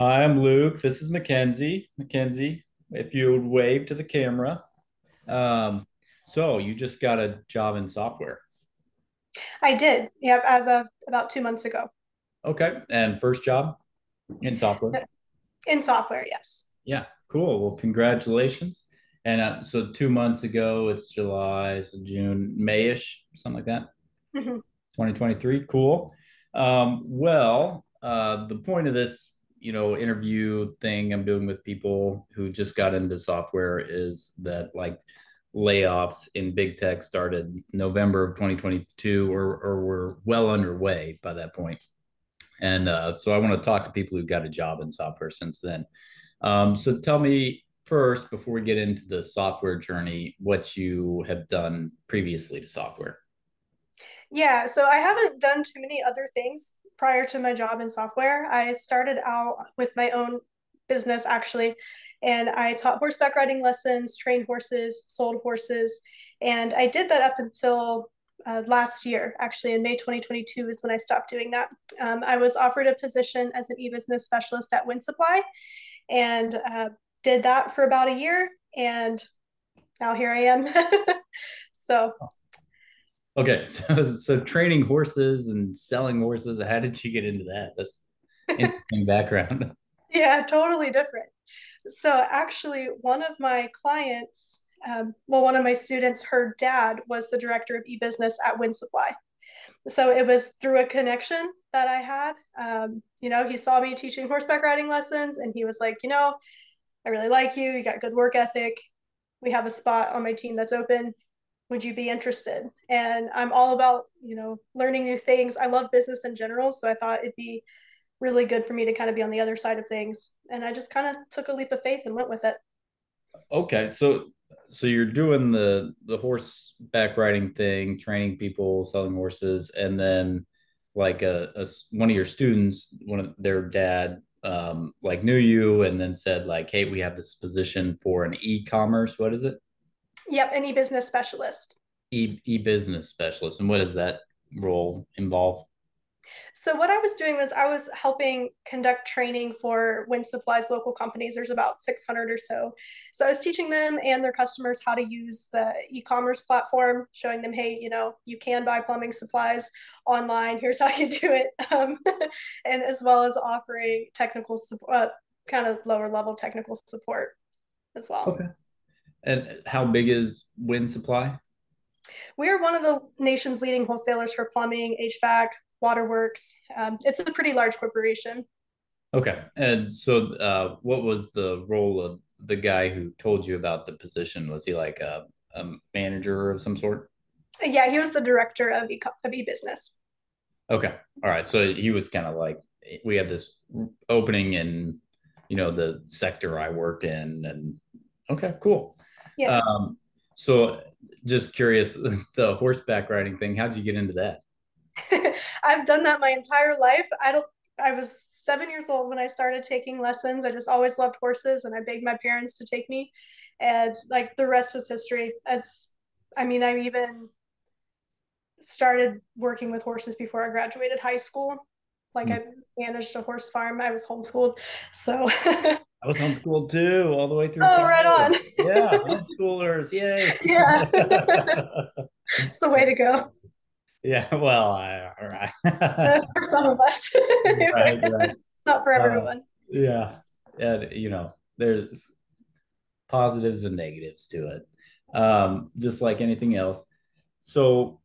Hi, I'm Luke. This is McKenzie. McKenzie, if you would wave to the camera. Um, so you just got a job in software. I did. Yep, as of about two months ago. Okay. And first job in software. In software, yes. Yeah, cool. Well, congratulations. And uh, so two months ago, it's July, so June, Mayish, something like that. hmm 2023. Cool. Um, well, uh, the point of this, you know, interview thing I'm doing with people who just got into software is that like layoffs in big tech started November of 2022 or, or were well underway by that point. And uh, so I want to talk to people who got a job in software since then. Um, so tell me first, before we get into the software journey, what you have done previously to software. Yeah, so I haven't done too many other things prior to my job in software. I started out with my own business actually, and I taught horseback riding lessons, trained horses, sold horses, and I did that up until uh, last year. Actually, in May 2022 is when I stopped doing that. Um, I was offered a position as an e-business specialist at Winsupply, and uh, did that for about a year, and now here I am. so Okay, so so training horses and selling horses. How did you get into that? That's interesting background. Yeah, totally different. So actually, one of my clients, um, well, one of my students, her dad was the director of e-business at Winsupply. So it was through a connection that I had. Um, you know, he saw me teaching horseback riding lessons, and he was like, you know, I really like you. You got good work ethic. We have a spot on my team that's open. Would you be interested? And I'm all about, you know, learning new things. I love business in general, so I thought it'd be really good for me to kind of be on the other side of things. And I just kind of took a leap of faith and went with it. Okay, so so you're doing the the horseback riding thing, training people, selling horses, and then like a one of your students, one of their dad, um, like knew you, and then said like, "Hey, we have this position for an e-commerce. What is it? Yep, any business specialist. E e-business specialist." And what does that role involve? So what I was doing was I was helping conduct training for Winsupply's local companies. There's about 600 or so. So I was teaching them and their customers how to use the e-commerce platform, showing them, hey, you know, you can buy plumbing supplies online. Here's how you do it, um, and as well as offering technical support, uh, kind of lower level technical support as well. Okay. And how big is Winsupply? We are one of the nation's leading wholesalers for plumbing, HVAC, waterworks. Um, it's a pretty large corporation. Okay. And so, uh, what was the role of the guy who told you about the position? Was he like a, a manager of some sort? Yeah, he was the director of e of e-business. Okay. All right. So he was kind of like, we have this opening in, you know, the sector I work in. And okay, cool. Yeah. Um, so just curious, the horseback riding thing, how'd you get into that? I've done that my entire life. I don't I was seven years old when I started taking lessons. I just always loved horses and I begged my parents to take me. And like the rest is history. It's I mean, I even started working with horses before I graduated high school. Like Hmm. I managed a horse farm. I was homeschooled. So I was homeschooled too, all the way through oh right on. Yeah, homeschoolers, yay. yeah. it's the way to go. Yeah, well, all Uh, for some of us. Right, right. it's not for Uh, everyone. yeah. And you know, there's positives and negatives to it. Um, just like anything else. So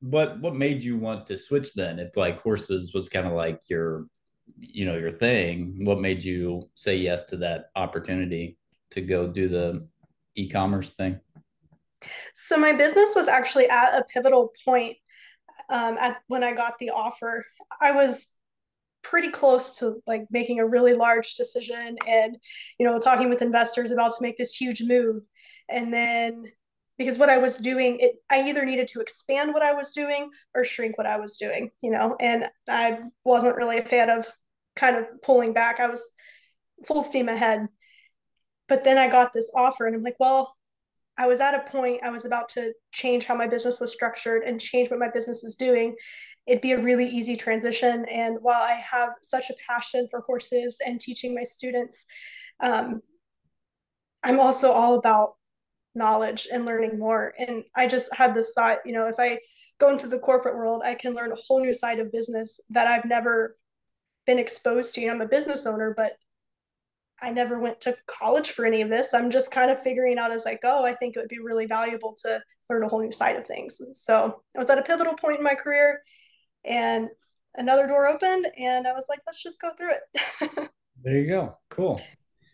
what what made you want to switch then? If like horses was kind of like your, you know, your thing, what made you say yes to that opportunity to go do the e-commerce thing? So my business was actually at a pivotal point um, at when I got the offer. I was pretty close to like making a really large decision and you know talking with investors about to make this huge move and then because what i was doing it i either needed to expand what i was doing or shrink what i was doing you know and i wasn't really a fan of kind of pulling back i was full steam ahead but then i got this offer and i'm like well I was at a point I was about to change how my business was structured and change what my business is doing. it'd be a really easy transition. And while I have such a passion for horses and teaching my students, um, I'm also all about knowledge and learning more. And I just had this thought, you know, if I go into the corporate world, I can learn a whole new side of business that I've never been exposed to. You know, I'm a business owner, but I never went to college for any of this. I'm just kind of figuring out as I go. I think it would be really valuable to learn a whole new side of things. So I was at a pivotal point in my career and another door opened and I was like, let's just go through it. there you go. Cool.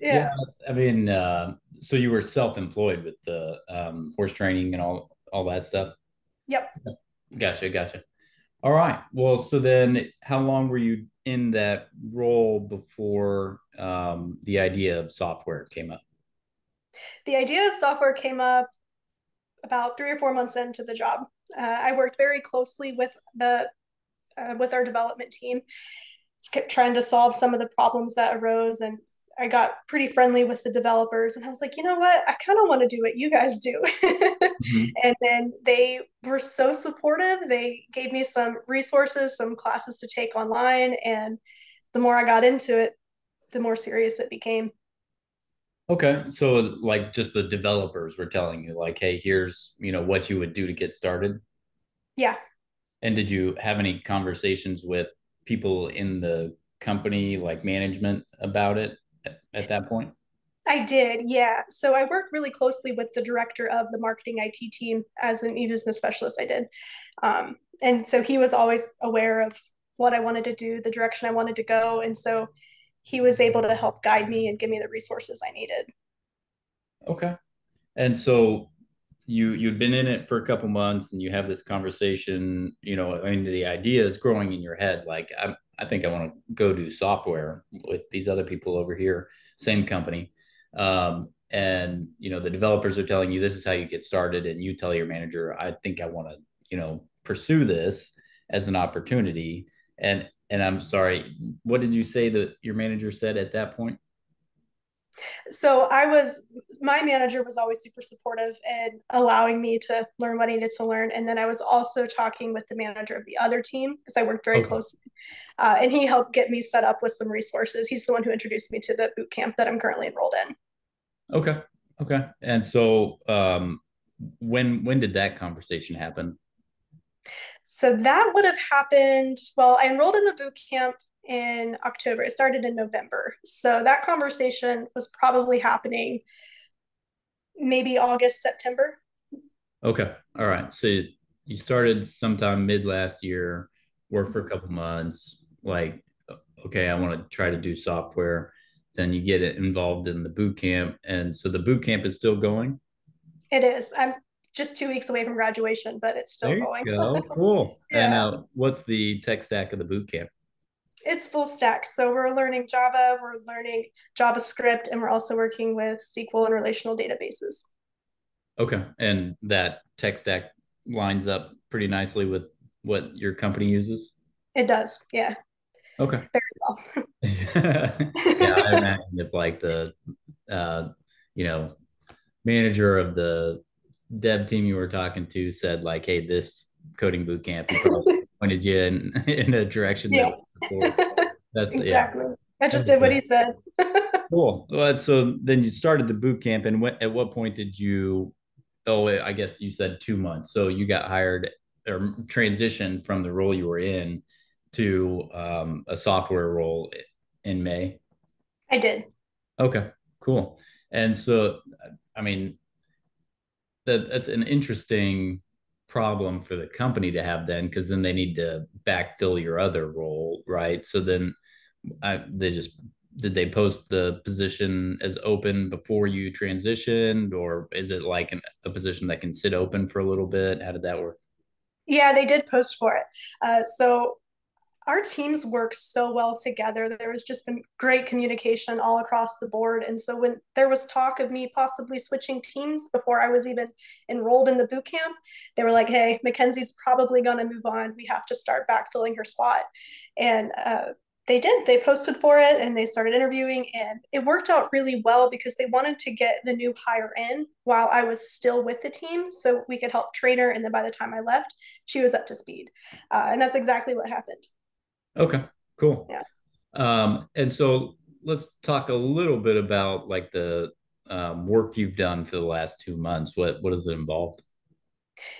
Yeah. yeah I mean, uh, so you were self-employed with the um, horse training and all, all that stuff. Yep. Gotcha. Gotcha. All right. Well, so then how long were you in that role before um, the idea of software came up? The idea of software came up about three or four months into the job. Uh, I worked very closely with the uh, with our development team, kept trying to solve some of the problems that arose and I got pretty friendly with the developers and I was like, you know what? I kind of want to do what you guys do. mm-hmm. And then they were so supportive. They gave me some resources, some classes to take online. And the more I got into it, the more serious it became. Okay. So like just the developers were telling you like, hey, here's, you know, what you would do to get started. Yeah. And did you have any conversations with people in the company, like management about it? At, that point? I did, yeah. So I worked really closely with the director of the marketing IT team as an e-business specialist. I did, um, and so he was always aware of what I wanted to do, the direction I wanted to go, and so he was able to help guide me and give me the resources I needed. Okay, and so you you'd been in it for a couple months, and you have this conversation. You know, I mean, the idea is growing in your head. Like, I'm I think I want to go do software with these other people over here, same company. Um, and you know, the developers are telling you this is how you get started, and you tell your manager, I think I want to, you know, pursue this as an opportunity. And and I'm sorry, what did you say that your manager said at that point? So I was, my manager was always super supportive and allowing me to learn what I needed to learn. And then I was also talking with the manager of the other team because I worked very okay. closely. Uh, and he helped get me set up with some resources. He's the one who introduced me to the boot camp that I'm currently enrolled in. Okay. Okay. And so um, when when did that conversation happen? So that would have happened. Well, I enrolled in the boot camp in October. It started in November. So that conversation was probably happening maybe August, September. Okay. All right. So you started sometime mid last year, worked for a couple months, like, okay, I want to try to do software. Then you get involved in the boot camp. And so the boot camp is still going? It is. I'm just two weeks away from graduation, but it's still going. go. Cool. yeah. And uh, what's the tech stack of the boot camp? It's full stack. So we're learning Java, we're learning JavaScript, and we're also working with SQL and relational databases. Okay. And that tech stack lines up pretty nicely with what your company uses? It does. Yeah. Okay. Very well. yeah, I imagine if like the uh, you know, manager of the dev team you were talking to said like, hey, this coding boot camp pointed you in, in a direction yeah. that that's exactly. Yeah. I just did what he said. cool. Well, so then you started the boot camp, and what, at what point did you? Oh, I guess you said two months. So you got hired or transitioned from the role you were in to um, a software role in May. I did. Okay, cool. And so, I mean, that that's an interesting problem for the company to have then because then they need to backfill your other role right? So then I, they just did they post the position as open before you transitioned or is it like an, a position that can sit open for a little bit? How did that work? Yeah they did post for it. Uh, so our teams work so well together. There was just been great communication all across the board. And so when there was talk of me possibly switching teams before I was even enrolled in the boot camp, they were like, hey, McKenzie's probably going to move on. We have to start backfilling her spot. And uh, they did. They posted for it and they started interviewing, and it worked out really well because they wanted to get the new hire in while I was still with the team so we could help train her. And then by the time I left, she was up to speed. Uh, and that's exactly what happened. Okay, cool. Yeah. Um, and so let's talk a little bit about like the um, work you've done for the last two months. What what it involve?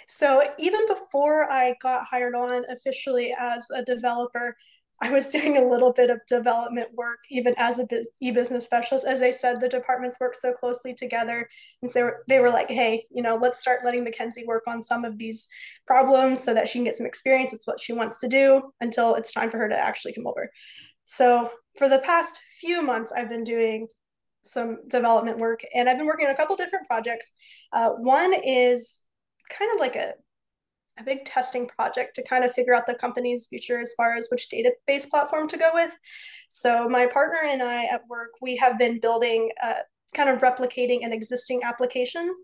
So even before I got hired on officially as a developer, I was doing a little bit of development work, even as a e-business specialist. As I said, the departments work so closely together, and so they were, they were like, "Hey, you know, let's start letting McKenzie work on some of these problems so that she can get some experience. It's what she wants to do until it's time for her to actually come over." So for the past few months, I've been doing some development work, and I've been working on a couple different projects. Uh, one is kind of like a a big testing project to kind of figure out the company's future as far as which database platform to go with. So my partner and I at work, we have been building, uh, kind of replicating an existing application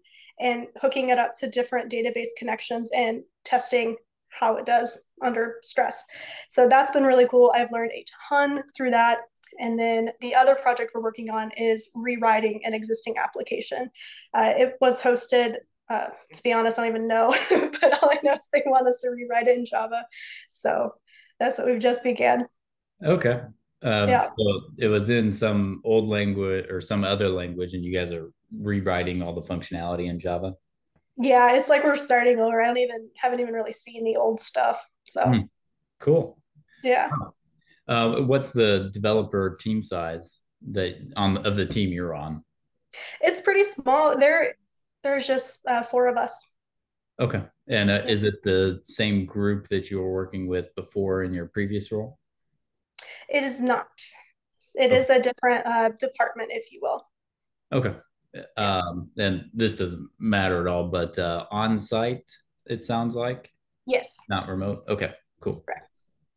and hooking it up to different database connections and testing how it does under stress. So that's been really cool. I've learned a ton through that. And then the other project we're working on is rewriting an existing application. Uh, it was hosted uh, to be honest, I don't even know, but all I know is they want us to rewrite it in Java. So that's what we've just began. Okay. Um, yeah. So it was in some old language or some other language, and you guys are rewriting all the functionality in Java. Yeah, it's like we're starting over. I don't even haven't even really seen the old stuff. So hmm. cool. Yeah. Uh, what's the developer team size that on of the team you're on? It's pretty small. There there's just uh, four of us. Okay. And uh, is it the same group that you were working with before in your previous role? It is not. It is a different uh, department, if you will. Okay. Um, and this doesn't matter at all, but uh, on site, it sounds like? Yes. Not remote? Okay, cool. Correct.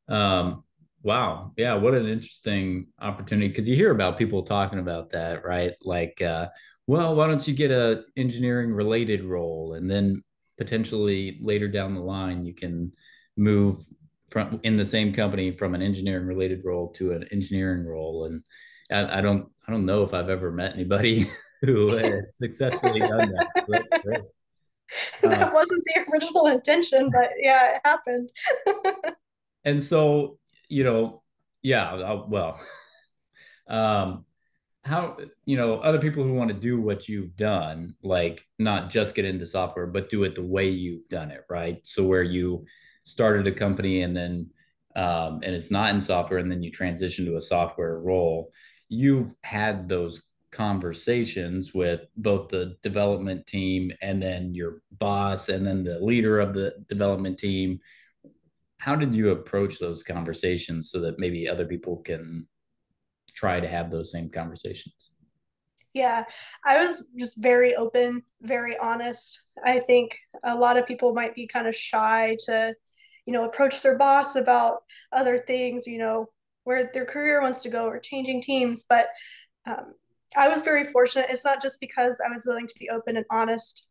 Um, wow. Yeah. What an interesting opportunity. Because you hear about people talking about that, right? Like, uh, well, why don't you get a engineering related role and then potentially later down the line you can move from in the same company from an engineering related role to an engineering role and I, I don't I don't know if I've ever met anybody who has successfully done that. So that uh, wasn't the original intention, but yeah, it happened. and so, you know, yeah, I'll, well, um, how you know other people who want to do what you've done like not just get into software but do it the way you've done it right? So where you started a company and then um, and it's not in software and then you transition to a software role you've had those conversations with both the development team and then your boss and then the leader of the development team. How did you approach those conversations so that maybe other people can try to have those same conversations? Yeah, I was just very open, very honest. I think a lot of people might be kind of shy to, you know, approach their boss about other things, you know, where their career wants to go or changing teams. But um, I was very fortunate. It's not just because I was willing to be open and honest.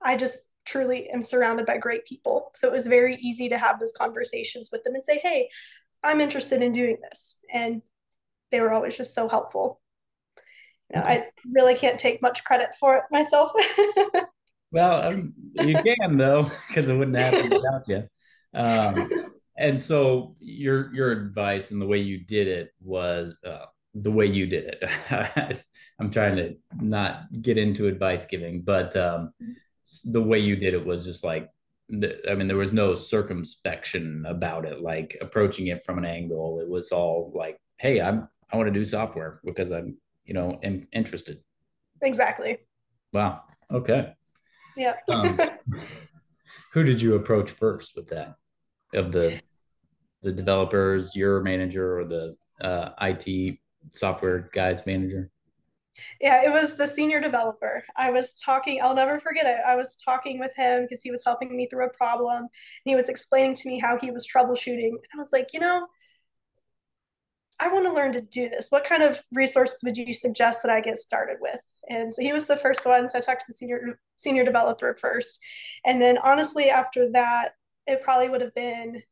I just truly am surrounded by great people. So it was very easy to have those conversations with them and say, hey, I'm interested in doing this. And they were always just so helpful. You know, I really can't take much credit for it myself. well, um, you can though, because it wouldn't happen without you. Um, and so your your advice and the way you did it was uh, the way you did it. I'm trying to not get into advice giving, but um, the way you did it was just like I mean, there was no circumspection about it, like approaching it from an angle. It was all like, "Hey, I'm I want to do software because I'm, you know, am interested. Exactly. Wow. Okay. Yeah. um, who did you approach first with that? Of the the developers, your manager, or the uh, IT software guys manager? Yeah, it was the senior developer. I was talking, I'll never forget it. I was talking with him because he was helping me through a problem. And he was explaining to me how he was troubleshooting. And I was like, you know, I want to learn to do this. What kind of resources would you suggest that I get started with? And so he was the first one. So I talked to the senior senior developer first. And then honestly, after that, it probably would have been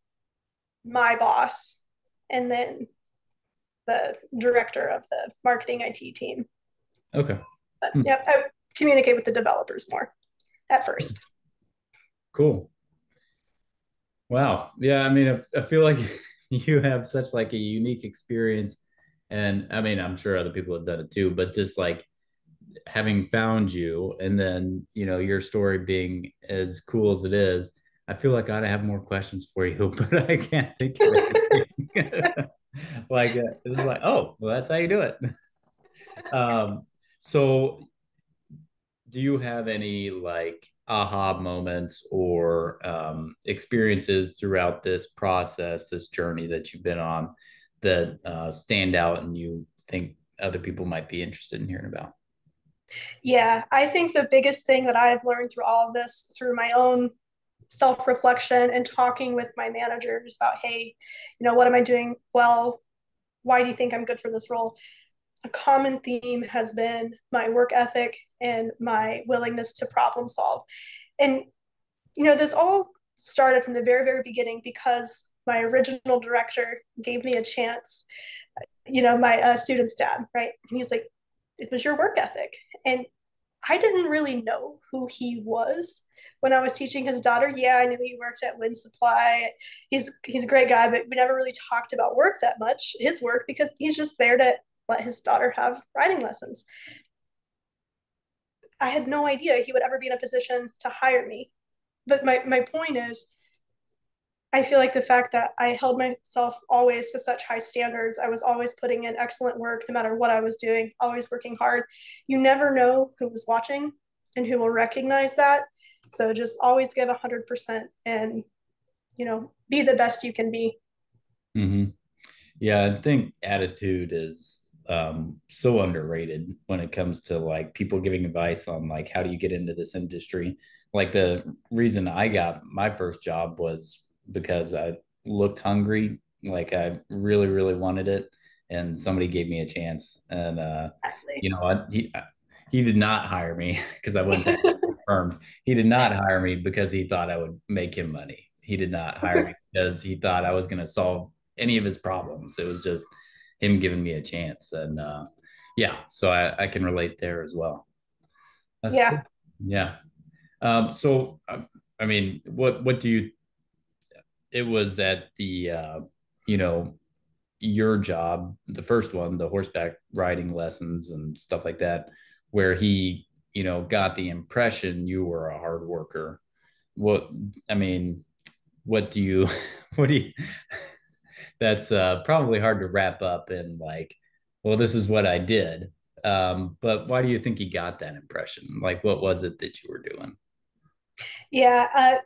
my boss. And then the director of the marketing IT team. Okay. But, hmm. yeah, I communicate with the developers more at first. Cool. Wow. Yeah, I mean, I, I feel like you have such like a unique experience, and I mean, I'm sure other people have done it too, but just like having found you, and then you know your story being as cool as it is, I feel like I to have more questions for you, but I can't think of anything. like uh, it's like, oh, well, that's how you do it. Um, so do you have any like aha moments or um, experiences throughout this process, this journey that you've been on that uh, stand out and you think other people might be interested in hearing about? Yeah, I think the biggest thing that I've learned through all of this, through my own self reflection and talking with my managers about, hey, you know, what am I doing well? Why do you think I'm good for this role? A common theme has been my work ethic and my willingness to problem solve. And, you know, this all started from the very, very beginning because my original director gave me a chance. You know, my uh, student's dad, right? And he's like, it was your work ethic. And I didn't really know who he was when I was teaching his daughter. Yeah, I knew he worked at Winsupply. He's he's a great guy, but we never really talked about work that much, his work, because he's just there to let his daughter have riding lessons. I had no idea he would ever be in a position to hire me. But my, my point is, I feel like the fact that I held myself always to such high standards, I was always putting in excellent work no matter what I was doing, always working hard. You never know who was watching and who will recognize that. So just always give 100% and, you know, be the best you can be. Mm-hmm. Yeah, I think attitude is um, so underrated when it comes to like people giving advice on like how do you get into this industry. Like the reason I got my first job was because I looked hungry, like I really really wanted it, and somebody gave me a chance. And uh, exactly. you know, I, he he did not hire me because I went that firm. He did not hire me because he thought I would make him money. He did not hire me because he thought I was going to solve any of his problems. It was just him giving me a chance. And uh, yeah, so I, I can relate there as well. That's yeah. Cool. Yeah. Um, so, uh, I mean, what, what do you, it was at the, uh, you know, your job, the first one, the horseback riding lessons and stuff like that, where he, you know, got the impression you were a hard worker. What, I mean, what do you, what do you, that's uh, probably hard to wrap up in like, well, this is what I did. Um, but why do you think he got that impression? Like, what was it that you were doing? Yeah. Uh,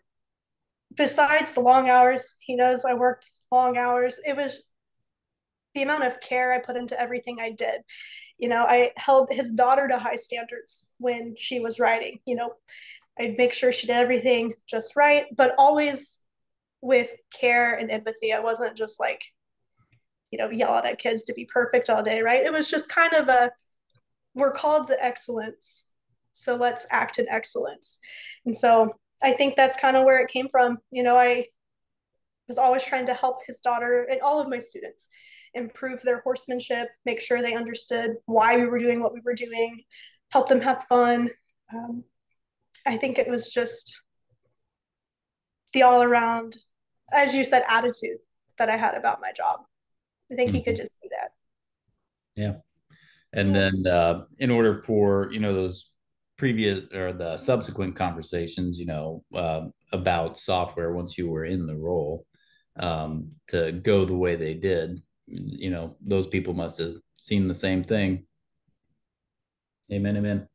besides the long hours, he knows I worked long hours. It was the amount of care I put into everything I did. You know, I held his daughter to high standards when she was riding. You know, I'd make sure she did everything just right, but always with care and empathy. I wasn't just like, you know, yelling at kids to be perfect all day, right? It was just kind of a, we're called to excellence. So let's act in excellence. And so I think that's kind of where it came from. You know, I was always trying to help his daughter and all of my students improve their horsemanship, make sure they understood why we were doing what we were doing, help them have fun. Um, I think it was just the all around as you said, attitude that I had about my job. I think mm-hmm. he could mm-hmm. just see that. Yeah. And then uh, in order for, you know, those previous or the subsequent conversations, you know, uh, about software once you were in the role um, to go the way they did, you know, those people must have seen the same thing. Amen. Amen.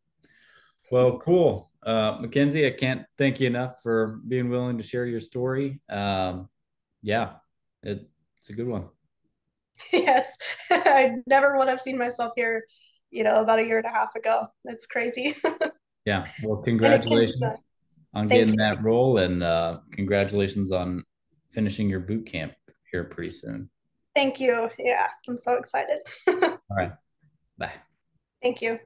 Well, cool uh, McKenzie, I can't thank you enough for being willing to share your story. Um, yeah, it, it's a good one. Yes, I never would have seen myself here, you know, about a year and a half ago. It's crazy. yeah. Well, congratulations on thank getting you. that role and uh, congratulations on finishing your boot camp here pretty soon. Thank you. Yeah, I'm so excited. All right. Bye. Thank you.